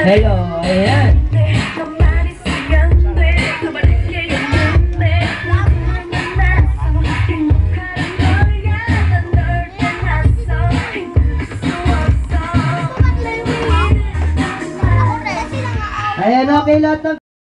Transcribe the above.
Hello, ayan. Ayan, okay lahat ng